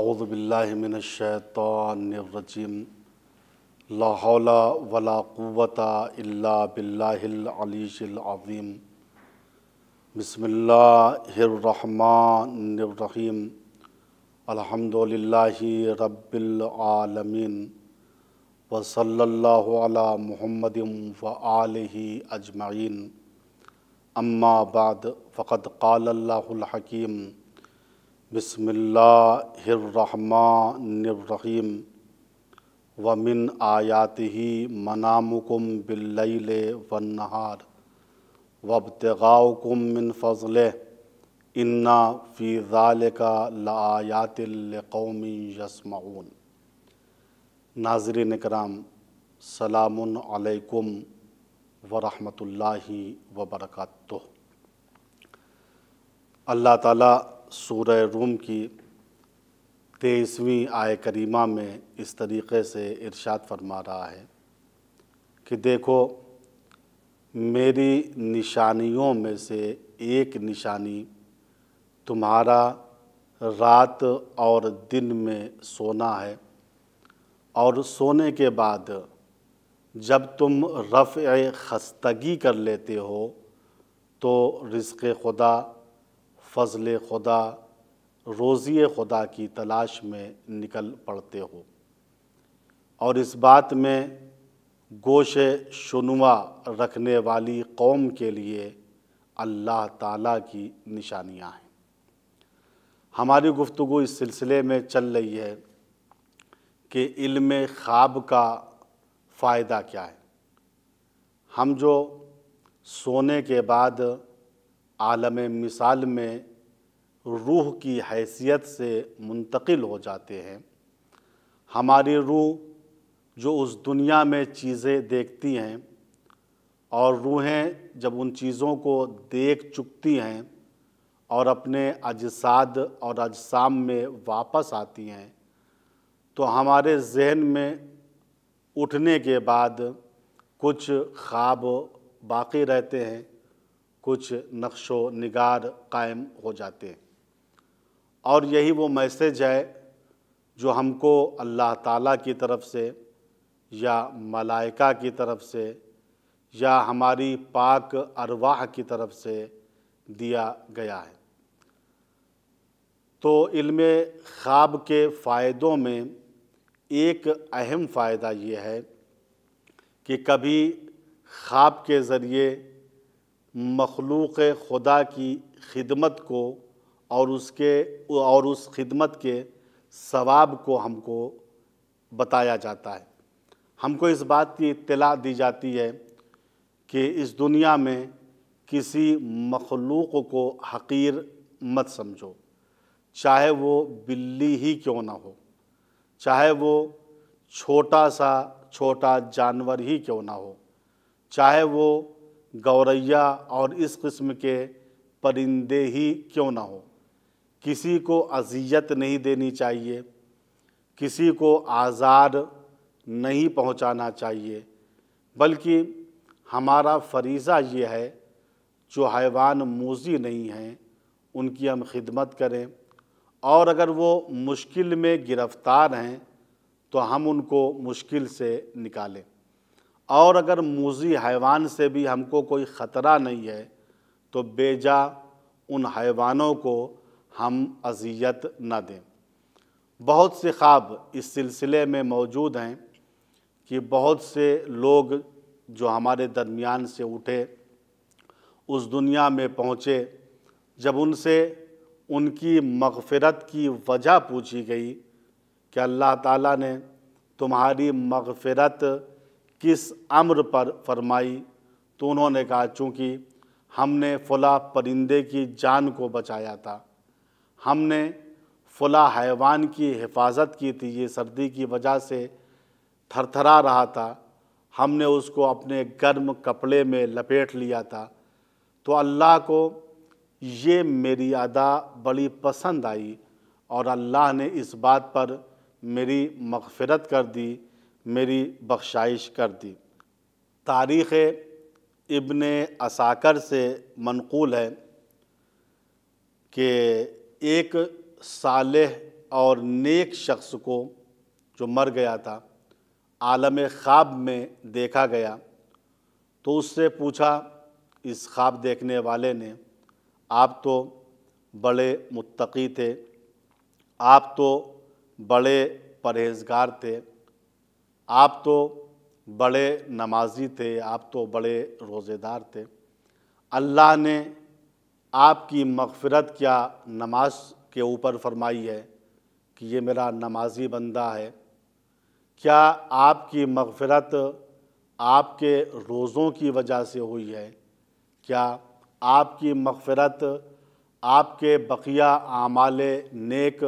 आउज़बिल्लिमिनशैतानिर्रजीम ला हौला वला क़ुव्वता इल्ला बिल्लाहिल अलीशिल अज़ीम बिस्मिल्लाहिर्रहमानिर्रहीम अल्हम्दुलिल्लाहि रब्बिल आलमीन व सल्लल्लाहु अला मुहम्मदिन व आलिहि अजमईन अम्मा बाद फ़क़द क़ाल हकीम बिस्मिल्लाहिर्रहमानिर्रहीम। व मिन आयातिही मनामुकुम बिल्लैल वन्नहार। वब्तिगाउकुम मिन फ़ज़ल। इन्ना फ़ी का लआयातिल लिक़ौमिन यस्मऊन। नाज़रीन कराम सलामकुम अलैकुम व रहमतुल्लाहि व बरकातुहू अल्लाह ताला सूरह रूम की तेईसवीं आय करीमा में इस तरीक़े से इरशाद फरमा रहा है कि देखो, मेरी निशानियों में से एक निशानी तुम्हारा रात और दिन में सोना है और सोने के बाद जब तुम रफ़ खस्तगी कर लेते हो तो रिज़्क़ खुदा फ़ज़ल खुदा रोज़ी खुदा की तलाश में निकल पड़ते हो। और इस बात में गोश शुनुआ रखने वाली कौम के लिए अल्लाह ताला की निशानियाँ हैं। हमारी गुफ्तु इस सिलसिले में चल रही है कि इल्म ख्वाब का फ़ायदा क्या है। हम जो सोने के बाद आलम मिसाल में रूह की हैसियत से मुंतकिल हो जाते हैं। हमारी रूह जो उस दुनिया में चीज़ें देखती हैं और रूहें जब उन चीज़ों को देख चुकती हैं और अपने अजसाद और अजसाम में वापस आती हैं तो हमारे जहन में उठने के बाद कुछ ख्वाब बाकी रहते हैं। कुछ नक्शो निगार कायम हो जाते हैं। और यही वो मैसेज है जो हमको अल्लाह ताला की तरफ़ से या मलाइका की तरफ़ से या हमारी पाक अरवाह की तरफ़ से दिया गया है। तो इल्म ख्वाब के फ़ायदों में एक अहम फ़ायदा ये है कि कभी ख्वाब के ज़रिए मखलूक़ खुदा की खिदमत को और उसके, और उस खिदमत के सवाब को हमको बताया जाता है। हमको इस बात की इत्तला दी जाती है कि इस दुनिया में किसी मखलूक़ को हकीर मत समझो, चाहे वो बिल्ली ही क्यों ना हो, चाहे वो छोटा सा, छोटा जानवर ही क्यों ना हो, चाहे वो गौरैया और इस किस्म के परिंदे ही क्यों ना हो? किसी को अजियत नहीं देनी चाहिए, किसी को आज़ार नहीं पहुंचाना चाहिए, बल्कि हमारा फरीज़ा ये है, जो हैवान मोजी नहीं हैं, उनकी हम खिदमत करें। और अगर वो मुश्किल में गिरफ़्तार हैं तो हम उनको मुश्किल से निकालें। और अगर मूजी हैवान से भी हमको कोई ख़तरा नहीं है तो बेजा उन हैवानों को हम अजियत न दें। बहुत से ख्वाब इस सिलसिले में मौजूद हैं कि बहुत से लोग जो हमारे दरमियान से उठे, उस दुनिया में पहुँचे, जब उनसे उनकी मगफ़रत की वजह पूछी गई कि अल्लाह ताला ने तुम्हारी मगफ़रत किस अम्र पर फरमाई? तो उन्होंने कहा, चूँकि हमने फ़ला परिंदे की जान को बचाया था, हमने फ़ला हैवान की हिफाजत की थी, ये सर्दी की वजह से थरथरा रहा था, हमने उसको अपने गर्म कपड़े में लपेट लिया था तो अल्लाह को ये मेरी अदा बड़ी पसंद आई और अल्लाह ने इस बात पर मेरी मगफ़रत कर दी मेरी बख्शाइश कर दी। तारीख़ इब्न असाकर से मनकूल है कि एक साल और नेक शख्स को जो मर गया था, आलम ख्वाब में देखा गया तो उससे पूछा, इस ख्वाब देखने वाले ने, आप तो बड़े मुत्तकी थे, आप तो बड़े परहेजगार थे आप तो बड़े नमाजी थे, आप तो बड़े रोज़ेदार थे। अल्लाह ने आपकी मगफ़रत क्या नमाज़ के ऊपर फरमाई है कि ये मेरा नमाजी बंदा है? क्या आपकी मगफ़रत आपके रोज़ों की वजह से हुई है? क्या आपकी मगफ़रत आपके बकिया आमाल नेक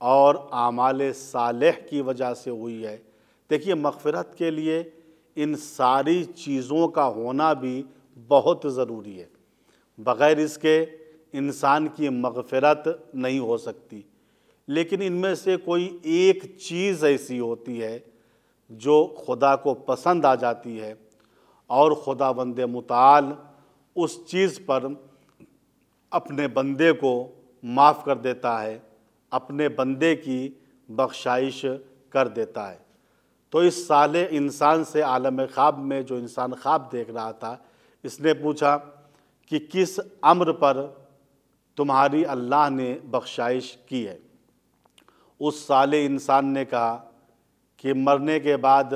और आमाल सालेह की वजह से हुई है? देखिए, मगफ़रत के लिए इन सारी चीज़ों का होना भी बहुत ज़रूरी है। बग़ैर इसके इंसान की मगफ़रत नहीं हो सकती। लेकिन इनमें से कोई एक चीज़ ऐसी होती है जो खुदा को पसंद आ जाती है और खुदा बंद मुताल उस चीज़ पर अपने बंदे को माफ़ कर देता है, अपने बंदे की बख्शाइश कर देता है। तो इस साल इंसान से आलम ख्वाब में जो इंसान ख्वाब देख रहा था, इसने पूछा कि किस अम्र पर तुम्हारी अल्लाह ने बख्शाइश की है? उस साल इंसान ने कहा कि मरने के बाद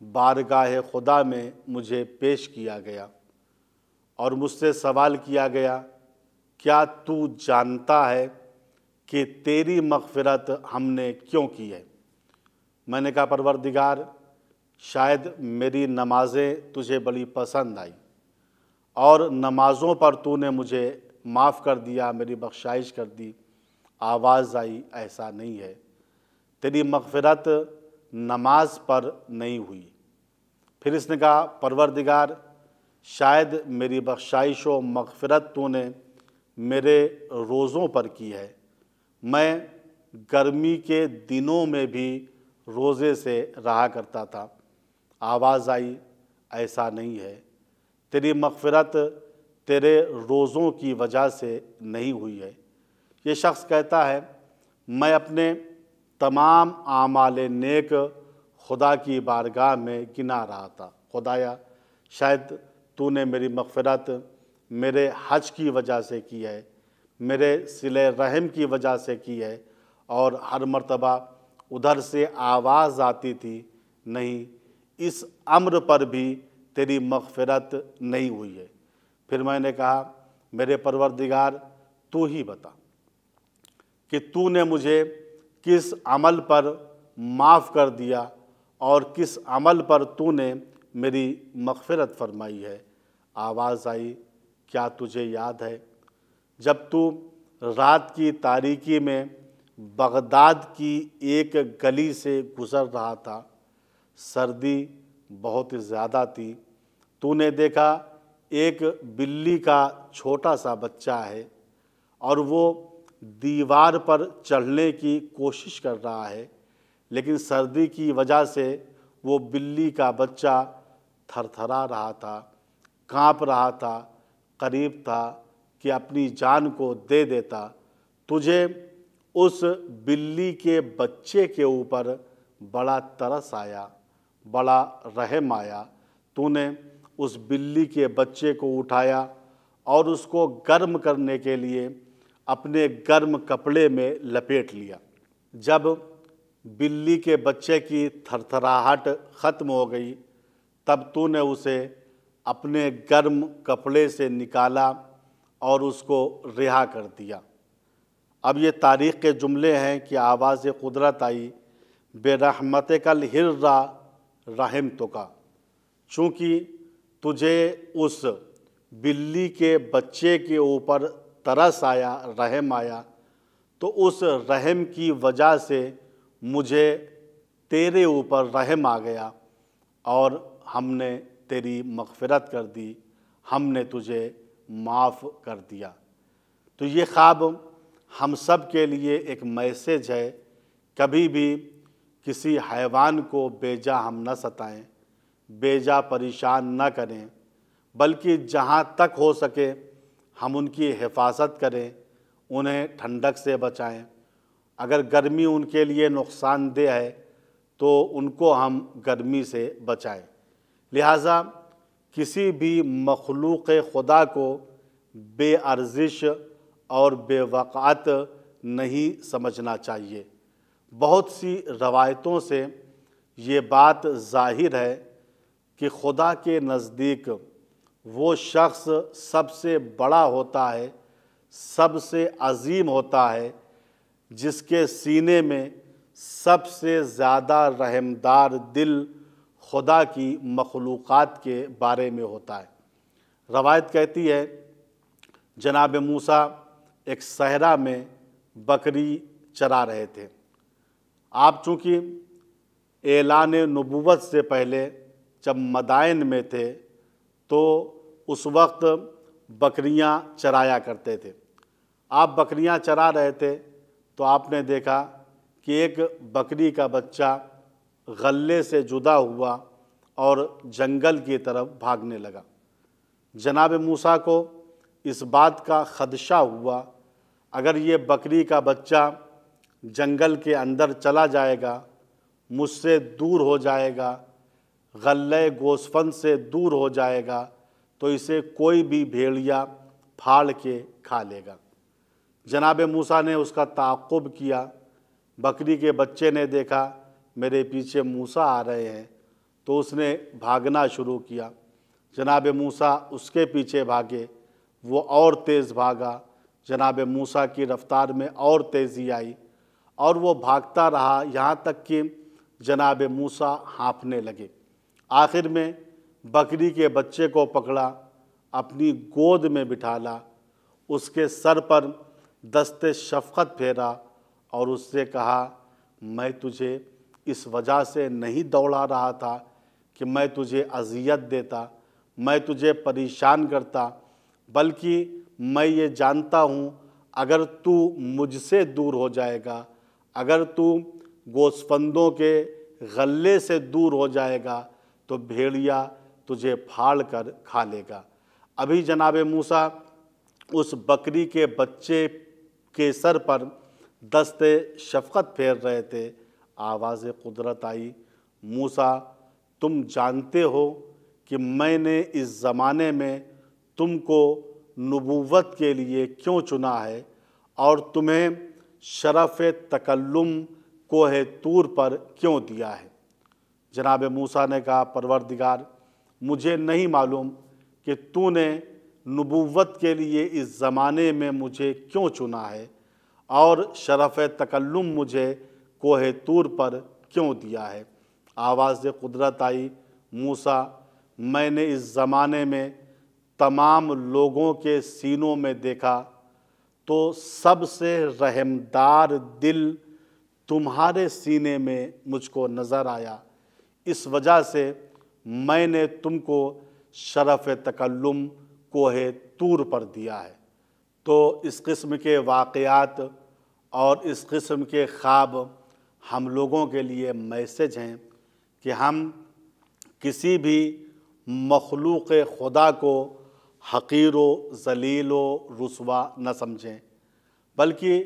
बारगाह खुदा में मुझे पेश किया गया और मुझसे सवाल किया गया, क्या तू जानता है कि तेरी मगफ़रत हमने क्यों की है? मैंने कहा, परवरदिगार, शायद मेरी नमाज़ें तुझे बड़ी पसंद आई और नमाज़ों पर तूने मुझे माफ़ कर दिया, मेरी बख्शाइश कर दी। आवाज़ आई, ऐसा नहीं है। तेरी मगफ़रत नमाज़ पर नहीं हुई। फिर इसने कहा, परवरदिगार, शायद मेरी बख्शाइश व मगफ़रत तूने मेरे रोज़ों पर की है। मैं गर्मी के दिनों में भी रोज़े से रहा करता था। आवाज़ आई, ऐसा नहीं है। तेरी मगफ़रत तेरे रोज़ों की वजह से नहीं हुई है। ये शख्स कहता है, मैं अपने तमाम आमाल नेक खुदा की बारगाह में गिना रहा था। खुदाया, शायद तूने मेरी मगफ़रत मेरे हज की वजह से की है, मेरे सिले रहम की वजह से की है, और हर मर्तबा उधर से आवाज़ आती थी, नहीं, इस अम्र पर भी तेरी मगफ़रत नहीं हुई है। फिर मैंने कहा, मेरे परवरदिगार, तू ही बता कि तूने मुझे किस अमल पर माफ़ कर दिया और किस अमल पर तूने मेरी मगफ़रत फरमाई है? आवाज़ आई, क्या तुझे याद है? जब तू रात की तारीकी में बगदाद की एक गली से गुज़र रहा था। सर्दी बहुत ज़्यादा थी। तूने देखा, एक बिल्ली का छोटा सा बच्चा है और वो दीवार पर चढ़ने की कोशिश कर रहा है, लेकिन सर्दी की वजह से वो बिल्ली का बच्चा थरथरा रहा था, काँप रहा था, करीब था कि अपनी जान को दे देता। तुझे उस बिल्ली के बच्चे के ऊपर बड़ा तरस आया, बड़ा रहम आया। तूने उस बिल्ली के बच्चे को उठाया और उसको गर्म करने के लिए अपने गर्म कपड़े में लपेट लिया। जब बिल्ली के बच्चे की थरथराहट ख़त्म हो गई, तब तूने उसे अपने गर्म कपड़े से निकाला और उसको रिहा कर दिया। अब ये तारीख़ के जुमले हैं कि आवाज़ कुदरत आई, बेरहमत कल हिर्रा रहम तो का चूँकि तुझे उस बिल्ली के बच्चे के ऊपर तरस आया, रहम आया तो उस रहम की वजह से मुझे तेरे ऊपर रहम आ गया और हमने तेरी मगफ़रत कर दी, हमने तुझे माफ़ कर दिया। तो ये ख्वाब हम सब के लिए एक मैसेज है, कभी भी किसी हैवान को बेजा हम न सताएँ, बेजा परेशान न करें, बल्कि जहाँ तक हो सके हम उनकी हिफाजत करें, उन्हें ठंडक से बचाएँ। अगर गर्मी उनके लिए नुकसानदेह है तो उनको हम गर्मी से बचाएँ। लिहाजा किसी भी मखलूक खुदा को बेअर्जिश और बेवक़ात नहीं समझना चाहिए। बहुत सी रवायतों से ये बात ज़ाहिर है कि खुदा के नज़दीक वो शख्स सबसे बड़ा होता है, सबसे अजीम होता है, जिसके सीने में सबसे ज़्यादा रहमदार दिल खुदा की मखलूक़ात के बारे में होता है। रवायत कहती है, जनाब मूसा एक सहरा में बकरी चरा रहे थे। आप चूँकि एलान नबूवत से पहले जब मदाइन में थे तो उस वक्त बकरियाँ चराया करते थे। आप बकरियाँ चरा रहे थे तो आपने देखा कि एक बकरी का बच्चा गले से जुदा हुआ और जंगल की तरफ़ भागने लगा। जनाब मूसा को इस बात का खदशा हुआ अगर ये बकरी का बच्चा जंगल के अंदर चला जाएगा, मुझसे दूर हो जाएगा, गल्ले गोस्फन से दूर हो जाएगा तो इसे कोई भी भेड़िया फाड़ के खा लेगा। जनाब मूसा ने उसका ताक़ुब किया। बकरी के बच्चे ने देखा, मेरे पीछे मूसा आ रहे हैं तो उसने भागना शुरू किया। जनाब मूसा उसके पीछे भागे, वो और तेज़ भागा जनाब मूसा की रफ़्तार में और तेज़ी आई और वो भागता रहा यहाँ तक कि जनाब मूसा हाँफने लगे। आखिर में बकरी के बच्चे को पकड़ा, अपनी गोद में बिठाला, उसके सर पर दस्ते शफकत फेरा और उससे कहा, मैं तुझे इस वजह से नहीं दौड़ा रहा था कि मैं तुझे अजियत देता, मैं तुझे परेशान करता, बल्कि मैं ये जानता हूँ, अगर तू मुझसे दूर हो जाएगा, अगर तू गोस्फंदों के गले से दूर हो जाएगा तो भेड़िया तुझे फाड़ कर खा लेगा। अभी जनाब मूसा, उस बकरी के बच्चे के सर पर दस्ते शफकत फेर रहे थे। आवाज़ कुदरत आई। मूसा, तुम जानते हो कि मैंने इस ज़माने में तुमको नबूवत के लिए क्यों चुना है और तुम्हें शरफ़ तकल्लुम कोह तूर पर क्यों दिया है? जनाब मूसा ने कहा, परवरदिगार, मुझे नहीं मालूम कि तूने नबूवत के लिए इस ज़माने में मुझे क्यों चुना है और शरफ़ तकल्लुम मुझे कोह तूर पर क्यों दिया है? आवाज़ कुदरत आई, मूसा, मैंने इस ज़माने में तमाम लोगों के सीनों में देखा तो सबसे रहमदार दिल तुम्हारे सीने में मुझको नज़र आया। इस वजह से मैंने तुमको शरफ़ तकल्लुम कोहे तूर पर दिया है। तो इस किस्म के वाक़ात और इस किस्म के ख्वाब हम लोगों के लिए मैसेज हैं कि हम किसी भी मखलूक खुदा को हकीर, ज़लील व रसवा न समझें। बल्कि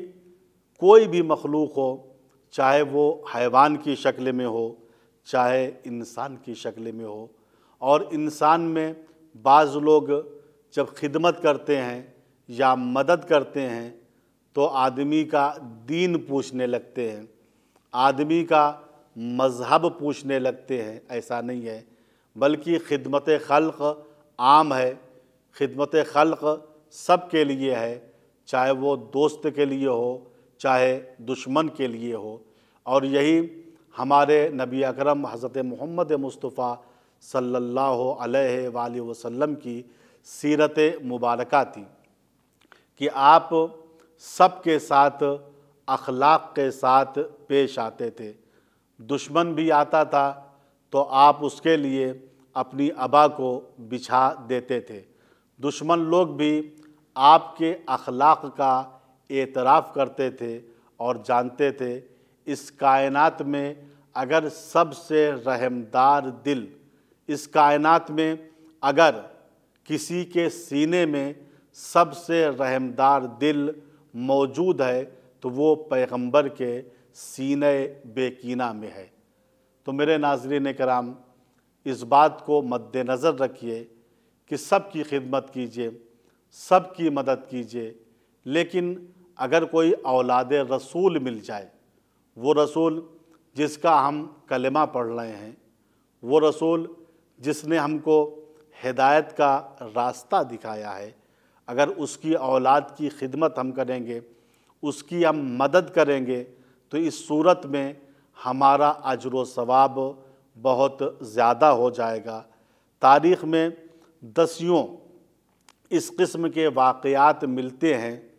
कोई भी मखलूक हो, चाहे वो हैवान की शक्ल में हो, चाहे इंसान की शक्ल में हो। और इंसान में बाज़ लोग जब खिदमत करते हैं या मदद करते हैं तो आदमी का दीन पूछने लगते हैं। आदमी का मज़हब पूछने लगते हैं, ऐसा नहीं है। बल्कि खिदमत खल्क़ आम है खिदमत खल्क़ सब के लिए है, चाहे वो दोस्त के लिए हो, चाहे दुश्मन के लिए हो। और यही हमारे नबी अकरम हज़रत मोहम्मद मुस्तफ़ा सल्लल्लाहु अलैहि वसल्लम की सीरत मुबारक थी कि आप सबके साथ, अखलाक के साथ पेश आते थे। दुश्मन भी आता था तो आप उसके लिए अपनी अबा को बिछा देते थे। दुश्मन लोग भी आपके अखलाक का एतराफ़ करते थे और जानते थे, इस कायनात में अगर सबसे रहमदार दिल, इस कायनात में अगर किसी के सीने में सबसे रहमदार दिल मौजूद है तो वो पैगंबर के सीने बेकीना में है। तो मेरे नाजरीन कराम इस बात को मद्देनज़र रखिए कि सब की खिदमत कीजिए सब की मदद कीजिए, लेकिन अगर कोई औलाद रसूल मिल जाए, वो रसूल जिसका हम कलमा पढ़ रहे हैं, वो रसूल जिसने हमको हिदायत का रास्ता दिखाया है, अगर उसकी औलाद की खिदमत हम करेंगे, उसकी हम मदद करेंगे तो इस सूरत में हमारा अजर व सवाब बहुत ज़्यादा हो जाएगा। तारीख़ में दसियों इस किस्म के वाक़ात मिलते हैं,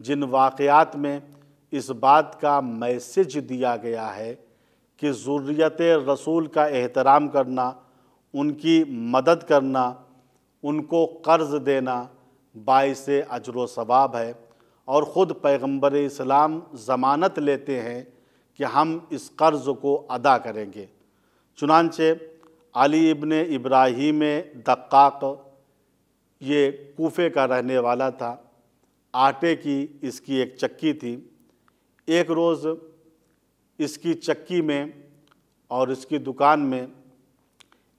जिन वाक़ात में इस बात का मैसेज दिया गया है कि ज़ुर्रियत रसूल का एहतराम करना, उनकी मदद करना, उनको कर्ज़ देना बायस अजर सवाब है। और ख़ुद पैगंबर इस्लाम ज़मानत लेते हैं कि हम इस कर्ज़ को अदा करेंगे। चुनानचे अली इबन इब्राहीम दक्काक, ये कोफे का रहने वाला था। आटे की इसकी एक चक्की थी। एक रोज़ इसकी चक्की में और इसकी दुकान में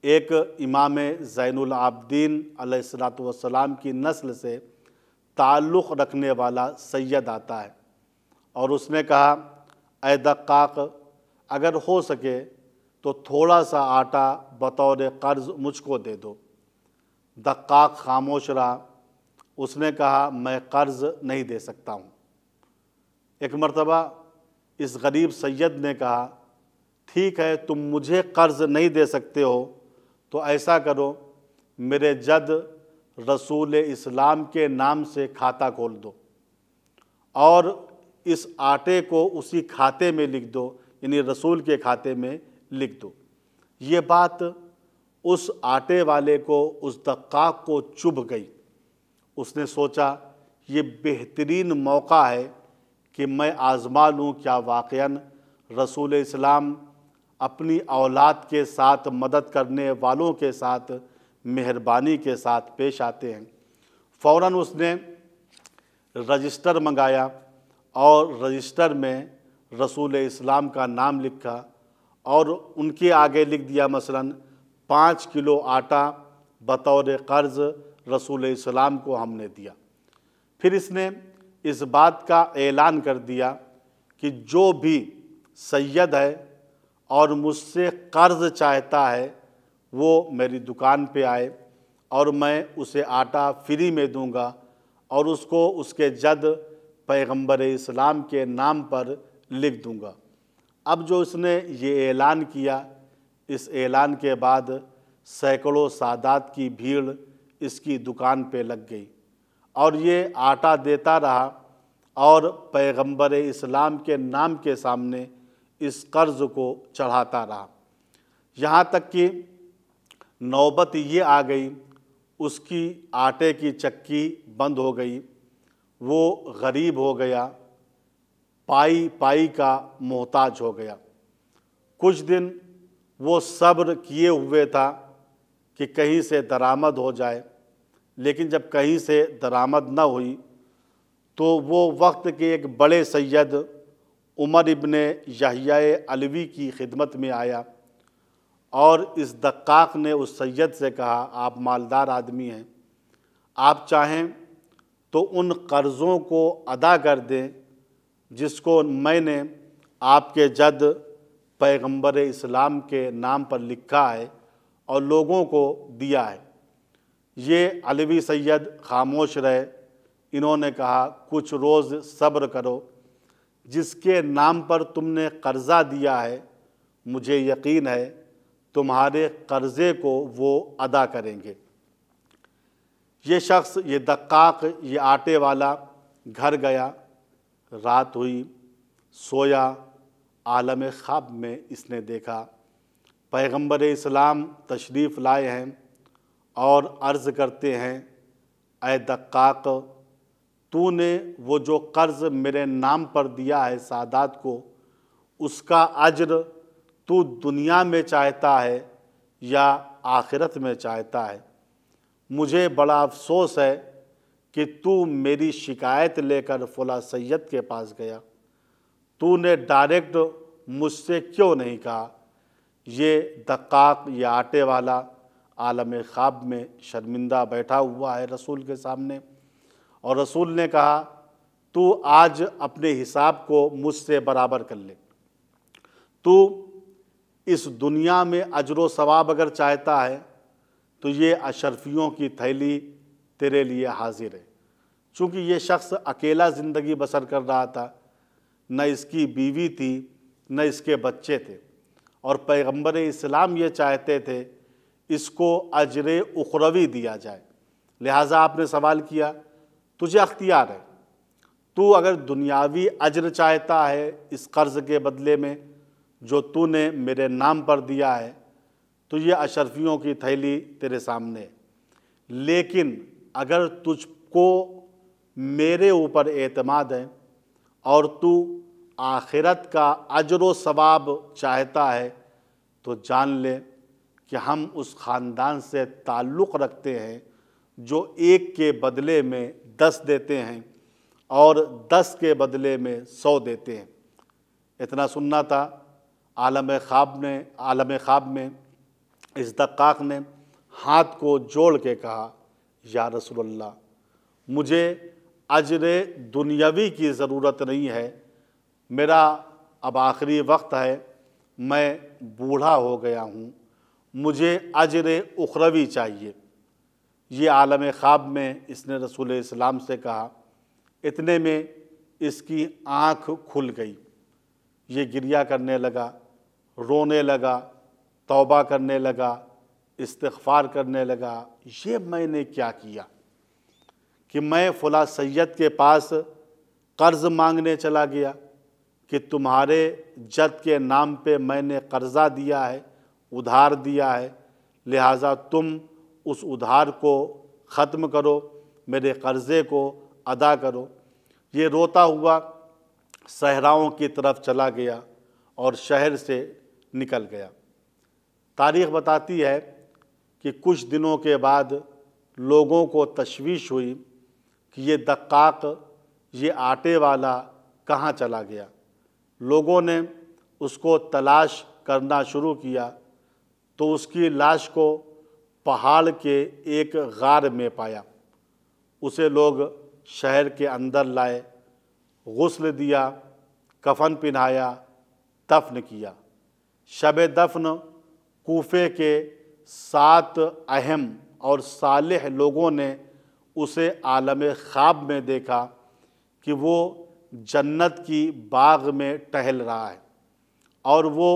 एक इमाम ज़ैनुल आबदीन अलैहिस्सलाम की नस्ल से ताल्लुक़ रखने वाला सैयद आता है। और उसने कहा ए दक्काक, अगर हो सके तो थोड़ा सा आटा बतौर कर्ज़ मुझको दे दो। दक्काक खामोश रहा। उसने कहा, मैं कर्ज़ नहीं दे सकता हूँ। एक मरतबा इस गरीब सैयद ने कहा, ठीक है, तुम मुझे कर्ज़ नहीं दे सकते हो तो ऐसा करो, मेरे जद रसूल इस्लाम के नाम से खाता खोल दो और इस आटे को उसी खाते में लिख दो, यानी रसूल के खाते में लिख दो। ये बात उस आटे वाले को, उस दक्काक को चुभ गई। उसने सोचा, ये बेहतरीन मौका है कि मैं आज़मा लूँ क्या वाक़ रसूल इस्लाम अपनी औलाद के साथ, मदद करने वालों के साथ, मेहरबानी के साथ पेश आते हैं। फ़ौर उसने रजिस्टर मंगाया और रजिस्टर में रसूल इस्लाम का नाम लिखा। और उनके आगे लिख दिया मसलन, पाँच किलो आटा बतौर कर्ज़ रसूल इस्लाम को हमने दिया। फिर इसने इस बात का ऐलान कर दिया कि जो भी सैयद है और मुझसे कर्ज़ चाहता है, वो मेरी दुकान पे आए और मैं उसे आटा फ्री में दूँगा और उसको उसके जद पैगंबर इस्लाम के नाम पर लिख दूँगा। अब जो उसने ये ऐलान किया, इस ऐलान के बाद सैकड़ों सादात की भीड़ इसकी दुकान पे लग गई और ये आटा देता रहा और पैगंबर इस्लाम के नाम के सामने इस कर्ज़ को चढ़ाता रहा। यहाँ तक कि नौबत ये आ गई, उसकी आटे की चक्की बंद हो गई, वो गरीब हो गया पाई पाई का मोहताज हो गया। कुछ दिन वो सब्र किए हुए था कि कहीं से दरामद हो जाए, लेकिन जब कहीं से दरामद न हुई तो वो वक्त के एक बड़े सैयद उमर इबन याहिया अलवी की खिदमत में आया और इस दक्काक ने उस सैयद से कहा, आप मालदार आदमी हैं। आप चाहें तो उन कर्ज़ों को अदा कर दें जिसको मैंने आपके जद पैगंबर इस्लाम के नाम पर लिखा है और लोगों को दिया है। ये अलवी सैयद खामोश रहे। इन्होंने कहा, कुछ रोज़ सब्र करो। जिसके नाम पर तुमने कर्ज़ा दिया है, मुझे यकीन है तुम्हारे कर्ज़े को वो अदा करेंगे। ये शख्स, ये दक्काक, ये आटे वाला घर गया। रात हुई, सोया, आलम ख्वाब में इसने देखा, पैगंबर इस्लाम तशरीफ़ लाए हैं और अर्ज़ करते हैं ए दक्काक, तूने वो जो कर्ज़ मेरे नाम पर दिया है सादात को, उसका अज्र तू दुनिया में चाहता है या आखिरत में चाहता है? मुझे बड़ा अफसोस है कि तू मेरी शिकायत लेकर फला सैयद के पास गया। तूने डायरेक्ट मुझसे क्यों नहीं कहा? ये दक्काक, ये आटे वाला आलम ख्वाब में शर्मिंदा बैठा हुआ है रसूल के सामने। और रसूल ने कहा, तू आज अपने हिसाब को मुझसे बराबर कर ले। तू इस दुनिया में अजर सवाब अगर चाहता है तो ये अशरफियों की थैली तेरे लिए हाजिर है। चूँकि ये शख्स अकेला ज़िंदगी बसर कर रहा था, न इसकी बीवी थी, न इसके बच्चे थे। और पैगंबर इस्लाम ये चाहते थे, इसको अजर उखरवी दिया जाए। लिहाजा आपने सवाल किया, तुझे अख्तियार है। तू अगर दुनियावी अजर चाहता है इस कर्ज़ के बदले में, जो तूने मेरे नाम पर दिया है तो ये अशरफियों की थैली तेरे सामने लेकिन अगर तुझको मेरे ऊपर एतमाद है और तू आखिरत का अजर सवाब चाहता है तो जान ले कि हम उस ख़ानदान से ताल्लुक़ रखते हैं जो एक के बदले में दस देते हैं और दस के बदले में सौ देते हैं। इतना सुनना था। आलम ख्वाब ने, आलम ख्वाब में इस दक्काक ने हाथ को जोड़ के कहा या रसोल्ला मुझे अजर दुनियावी की ज़रूरत नहीं है। मेरा अब आखिरी वक्त है, मैं बूढ़ा हो गया हूँ, मुझे अजर उखरवी चाहिए। ये आलम ख्वाब में इसने रसूल इस्लाम से कहा, इतने में इसकी आँख खुल गई। ये गिरिया करने लगा, रोने लगा, तौबा करने लगा इस्तफ़ार करने लगा, ये मैंने क्या किया? कि मैं फ़ला सैयद के पास कर्ज़ मांगने चला गया कि तुम्हारे जद के नाम पे मैंने कर्ज़ा दिया है, उधार दिया है, लिहाजा तुम उस उधार को ख़त्म करो, मेरे कर्ज़े को अदा करो। ये रोता हुआ सहराओं की तरफ़ चला गया और शहर से निकल गया। तारीख़ बताती है कि कुछ दिनों के बाद लोगों को तशवीश हुई कि ये दक्काक, ये आटे वाला कहाँ चला गया। लोगों ने उसको तलाश करना शुरू किया तो उसकी लाश को पहाड़ के एक गार में पाया। उसे लोग शहर के अंदर लाए, गसल दिया, कफन पहनाया दफन किया। शब दफन कोफे के सात अहम और सालह लोगों ने उसे आलम ख्वाब में देखा कि वो जन्नत की बाग में टहल रहा है और वो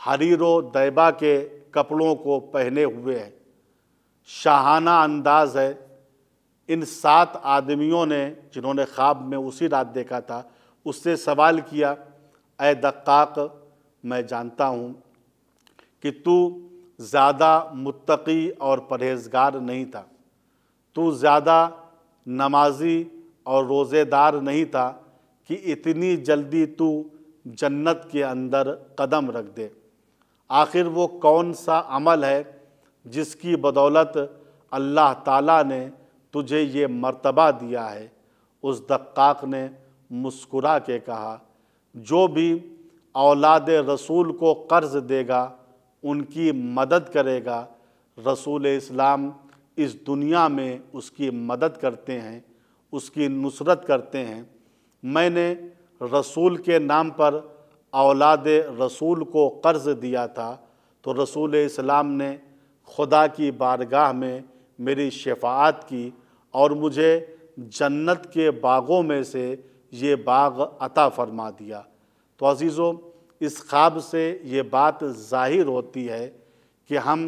हरीरो दैबा के कपड़ों को पहने हुए है। शाहाना अंदाज है, इन सात आदमियों ने जिन्होंने ख्वाब में उसी रात देखा था, उससे सवाल किया ए दक्काक, मैं जानता हूँ कि तू ज़्यादा मुत्तकी और परहेजगार नहीं था। तू ज़्यादा नमाजी और रोज़ेदार नहीं था कि इतनी जल्दी तू जन्नत के अंदर कदम रख दे। आखिर वो कौन सा अमल है जिसकी बदौलत अल्लाह ताला ने तुझे ये मर्तबा दिया है? उस दक्काक ने मुस्कुरा के कहा, जो भी औलाद रसूल को कर्ज़ देगा उनकी मदद करेगा। रसूल इस्लाम इस दुनिया में उसकी मदद करते हैं, उसकी नुसरत करते हैं। मैंने रसूल के नाम पर औलाद रसूल को कर्ज़ दिया था तो रसूल इस्लाम ने खुदा की बारगाह में मेरी शफात की और मुझे जन्नत के बागों में से ये बाग अता फरमा दिया। तो अजीज़ों इस ख्वाब से ये बात ज़ाहिर होती है कि हम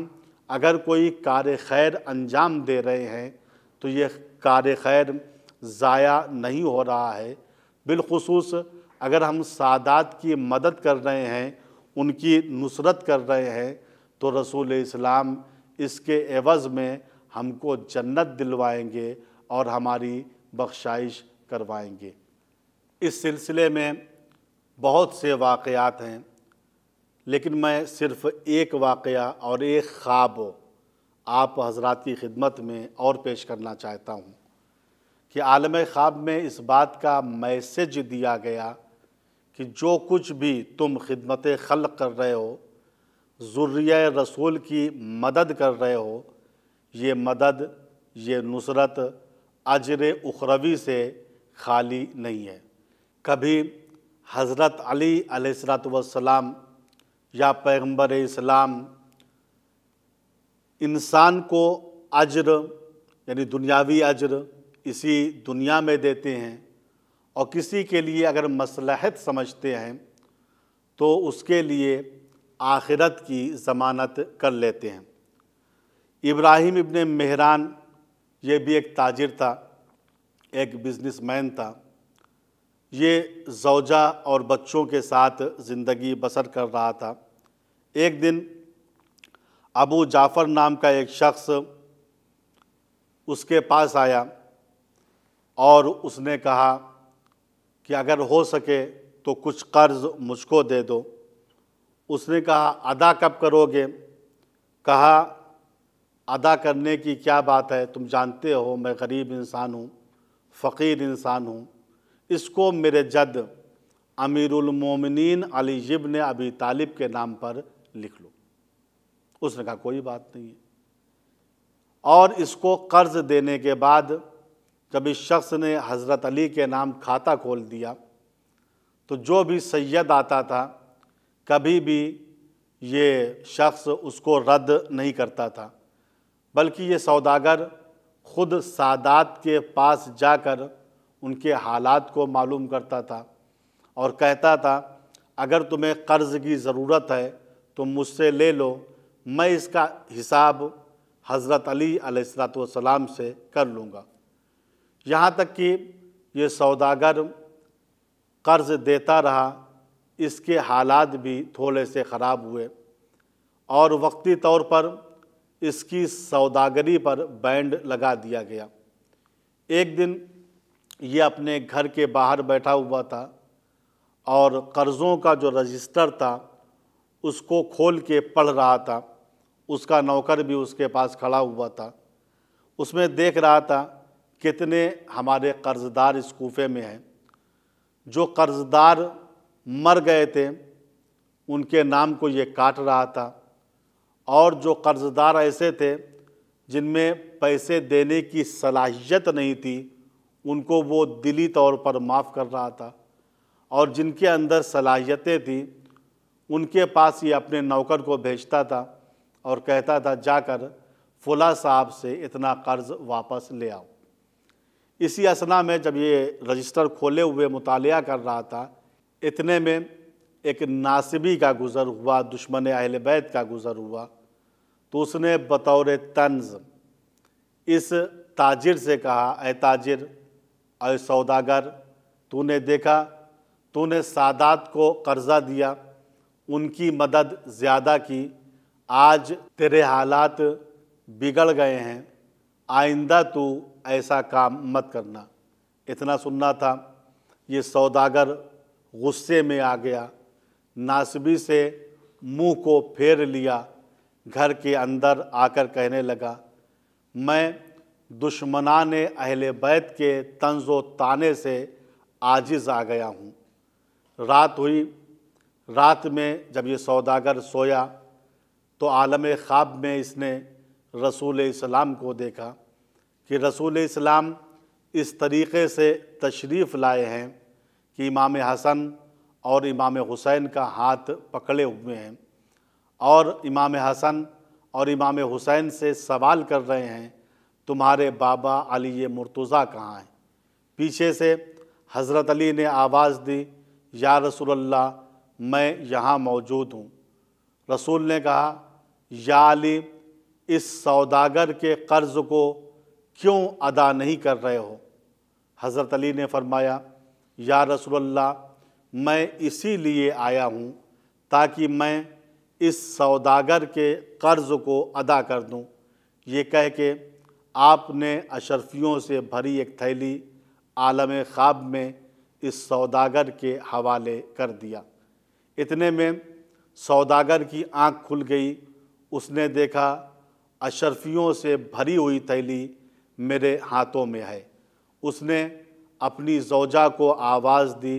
अगर कोई कार खैर अंजाम दे रहे हैं तो ये कार खैर ज़ाया नहीं हो रहा है। बिलखसूस अगर हम सादात की मदद कर रहे हैं, उनकी नुसरत कर रहे हैं तो रसूल इस्लाम इसके एवज़ में हमको जन्नत दिलवाएँगे और हमारी बख्शाइश करवाएँगे। इस सिलसिले में बहुत से वाक़ात हैं, लेकिन मैं सिर्फ़ एक वाक़ और एक ख्वाब आप हजरात की खिदमत में और पेश करना चाहता हूँ कि आलम ख्वाब में इस बात का मैसेज दिया गया कि जो कुछ भी तुम खिदमत खल कर रहे हो, ज़ुर्रिया रसूल की मदद कर रहे हो, ये मदद, ये नुसरत अजर उखरवी से खाली नहीं है। कभी हज़रत अली वसलाम या पैगंबर इस्लाम, इंसान को अजर, यानी दुनियावी अजर इसी दुनिया में देते हैं और किसी के लिए अगर मसलहत समझते हैं तो उसके लिए आखिरत की ज़मानत कर लेते हैं। इब्राहिम इब्ने मेहरान, ये भी एक ताजिर था, एक बिजनेसमैन था। ये जौजा और बच्चों के साथ ज़िंदगी बसर कर रहा था। एक दिन अबू जाफ़र नाम का एक शख्स उसके पास आया और उसने कहा कि अगर हो सके तो कुछ कर्ज़ मुझको दे दो। उसने कहा, अदा कब करोगे? कहा, अदा करने की क्या बात है? तुम जानते हो, मैं गरीब इंसान हूँ, फ़कीर इंसान हूँ। इसको मेरे जद अमीरुलमोमिन अली इब्न अबी तालिब के नाम पर लिख लो। उसने कहा, कोई बात नहीं है। और इसको कर्ज देने के बाद जब इस शख्स ने हज़रत अली के नाम खाता खोल दिया तो जो भी सैयद आता था, कभी भी ये शख्स उसको रद्द नहीं करता था, बल्कि ये सौदागर ख़ुद सादात के पास जाकर उनके हालात को मालूम करता था और कहता था, अगर तुम्हें कर्ज़ की ज़रूरत है तो मुझसे ले लो। मैं इसका हिसाब हज़रत अली सलाम से कर लूँगा। यहाँ तक कि ये सौदागर कर्ज़ देता रहा, इसके हालात भी थोड़े से ख़राब हुए। और वक्ती तौर पर इसकी सौदागरी पर बैंड लगा दिया गया। एक दिन ये अपने घर के बाहर बैठा हुआ था और कर्ज़ों का जो रजिस्टर था, उसको खोल के पढ़ रहा था। उसका नौकर भी उसके पास खड़ा हुआ था। उसमें देख रहा था, कितने हमारे कर्ज़दार इस कूफे में हैं। जो कर्ज़दार मर गए थे, उनके नाम को ये काट रहा था। और जो कर्ज़दार ऐसे थे, जिनमें पैसे देने की सलाहियत नहीं थी उनको वो दिली तौर पर माफ़ कर रहा था और जिनके अंदर सलाहियतें थी, उनके पास ये अपने नौकर को भेजता था और कहता था, जाकर फुला साहब से इतना कर्ज़ वापस ले आओ। इसी असना में जब ये रजिस्टर खोले हुए मुताल कर रहा था, इतने में एक नासिबी का गुज़र हुआ, दुश्मन अहल बैत का गुज़र हुआ तो उसने बतौर तंज इस ताजिर से कहा अ ताजिर अ सौदागर, तूने देखा, तूने सादात को कर्ज़ा दिया, उनकी मदद ज़्यादा की, आज तेरे हालात बिगड़ गए हैं, आइंदा तू ऐसा काम मत करना। इतना सुनना था, ये सौदागर गुस्से में आ गया, नासबी से मुँह को फेर लिया, घर के अंदर आकर कहने लगा, मैं दुश्मनान अहल बैत के तंजो ताने से आजिज़ आ गया हूँ। रात हुई, रात में जब ये सौदागर सोया तो आलम ख्वाब में इसने रसूल इस्लाम को देखा कि रसूल इस्लाम इस तरीक़े से तशरीफ़ लाए हैं कि इमाम हसन और इमाम हुसैन का हाथ पकड़े हुए हैं और इमाम हसन और इमाम हुसैन से सवाल कर रहे हैं तुम्हारे बाबा अली मुर्तज़ा कहाँ हैं? पीछे से हज़रत अली ने आवाज़ दी, या रसूलल्लाह, मैं यहाँ मौजूद हूँ। रसूल ने कहा, या अली, इस सौदागर के कर्ज़ को क्यों अदा नहीं कर रहे हो? हज़रत अली ने फरमाया, या रसोल्ला मैं इसीलिए आया हूँ ताकि मैं इस सौदागर के कर्ज़ को अदा कर दूँ। ये कह के आपने अशरफियों से भरी एक थैली आलम ख्वाब में इस सौदागर के हवाले कर दिया। इतने में सौदागर की आँख खुल गई। उसने देखा, अशरफियों से भरी हुई थैली मेरे हाथों में है। उसने अपनी जौजा को आवाज़ दी,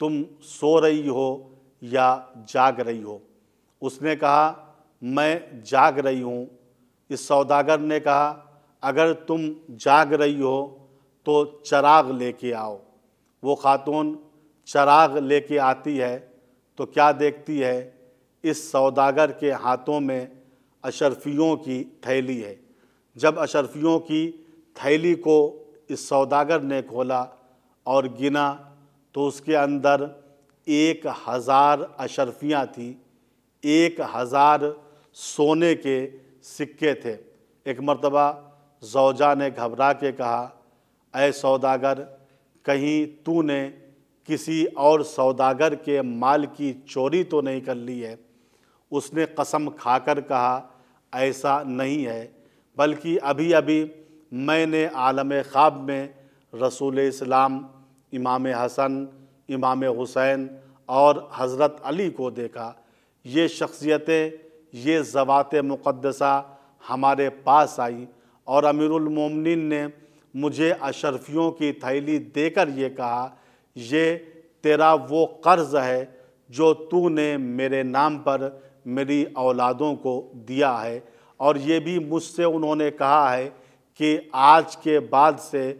तुम सो रही हो या जाग रही हो? उसने कहा, मैं जाग रही हूँ। इस सौदागर ने कहा अगर तुम जाग रही हो तो चराग लेके आओ। वो खातून चराग लेके आती है तो क्या देखती है? इस सौदागर के हाथों में अशरफियों की थैली है। जब अशरफियों की थैली को इस सौदागर ने खोला और गिना तो उसके अंदर एक हज़ार अशरफियाँ थी। एक हज़ार सोने के सिक्के थे। एक मरतबा जौजा ने घबरा के कहा अय सौदागर, कहीं तूने किसी और सौदागर के माल की चोरी तो नहीं कर ली है? उसने कसम खाकर कहा, ऐसा नहीं है, बल्कि अभी अभी मैंने आलम ख्वाब में रसूल इस्लाम, इमाम हसन, इमाम हुसैन और हज़रत अली को देखा। ये शख्सियतें, ये ज़वात मुक़दसा हमारे पास आई और अमीरुलमोमिन ने मुझे अशरफियों की थैली देकर ये कहा, ये तेरा वो कर्ज़ है जो तूने मेरे नाम पर मेरी औलादों को दिया है। और ये भी मुझसे उन्होंने कहा है कि आज के बाद से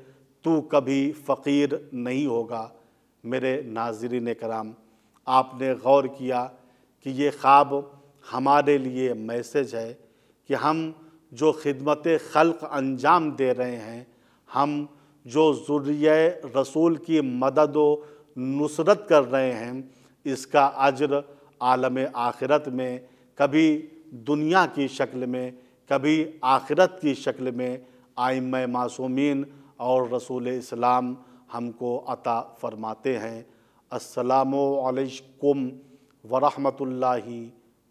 तू कभी फ़कीर नहीं होगा, मेरे नाजरीन कराम। आपने गौर किया कि ये ख्वाब हमारे लिए मैसेज है कि हम जो खिदमत खल्क अंजाम दे रहे हैं, हम जो ज़ुर्य रसूल की मदद व नुसरत कर रहे हैं, इसका अजर आलम आखिरत में, कभी दुनिया की शक्ल में, कभी आखिरत की शक्ल में आइम मासूमीन और रसूल इस्लाम हमको अता फ़रमाते हैं। अस्सलामु अलैकुम वरहमतुल्लाहि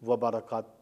वबरकatuh